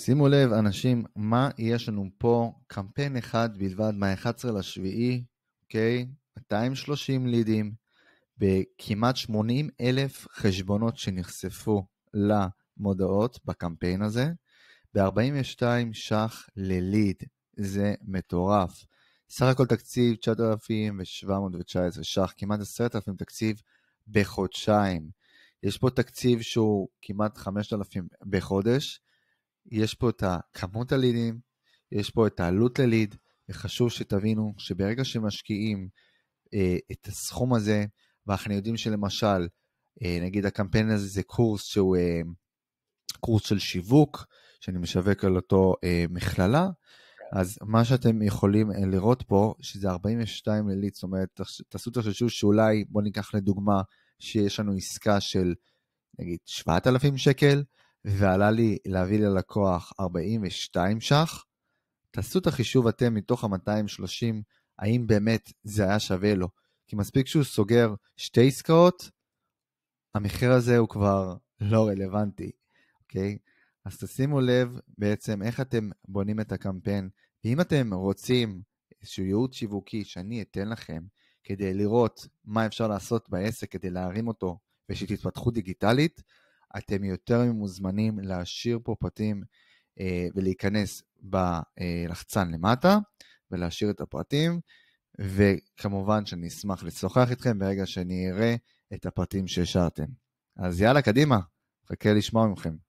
שימו לב, אנשים, מה יש לנו פה? קמפיין אחד בלבד מה-11 לשביעי, אוקיי? 230 לידים, בכמעט 80 אלף חשבונות שנחשפו למודעות בקמפיין הזה, ב-42 ש"ח לליד. זה מטורף. סך הכל תקציב 9,719 ש"ח, כמעט 10,000 תקציב בחודשיים. יש פה תקציב שהוא כמעט 5,000 בחודש. יש פה את כמות הלידים, יש פה את העלות לליד, וחשוב שתבינו שברגע שמשקיעים אה, את הסכום הזה, ואנחנו יודעים שלמשל, אה, נגיד הקמפיין הזה זה קורס שהוא אה, קורס של שיווק, שאני משווק על אותו אה, מכללה, אז מה שאתם יכולים אה, לראות פה, שזה 42 לליד, זאת אומרת, תעשו את החשוב שאולי, בואו ניקח לדוגמה, שיש לנו עסקה של נגיד 7,000 שקל, ועלה לי להביא ללקוח 42 ש"ח, תעשו את החישוב אתם מתוך ה-230, האם באמת זה היה שווה לו. כי מספיק שהוא סוגר שתי עסקאות, המחיר הזה הוא כבר לא רלוונטי, אוקיי? אז תשימו לב בעצם איך אתם בונים את הקמפיין, ואם אתם רוצים איזשהו ייעוד שיווקי שאני אתן לכם, כדי לראות מה אפשר לעשות בעסק כדי להרים אותו ושתתפתחו דיגיטלית, אתם יותר ממוזמנים להשאיר פה פרטים אה, ולהיכנס בלחצן למטה ולהשאיר את הפרטים, וכמובן שאני אשמח לשוחח איתכם ברגע שאני אראה את הפרטים שהשארתם. אז יאללה, קדימה, חכה לשמוע מכם.